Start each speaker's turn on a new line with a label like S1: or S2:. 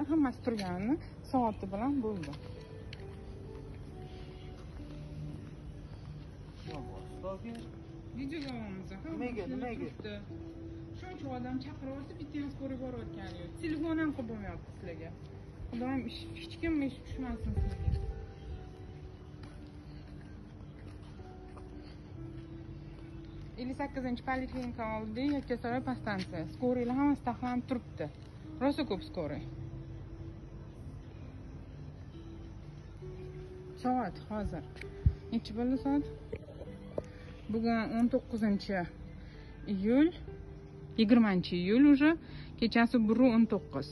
S1: hammasi turganini soati bilan bo'ldi. Videolavamiz
S2: Nimaga, nimaga?
S1: shuncha odam chaqiryapti bittasi ko'rib borayotgani yo'q. Telefon ham qilib bo'lmayapti sizlarga. Xudoyim ish- hech kim ish tushmasin sizlarga. Ellik sakkizinchi poliklinika oldi yakkasaroy podstansiya skорыйlar hammasi taxlanib turibdi. Rosa ko'p skорый soat hozir. Nechi bo'ldi soat? Bugun o'n to'qqizinchi iyul yigirmanchi iyul уже. Kechasi bir o'n to'qqiz.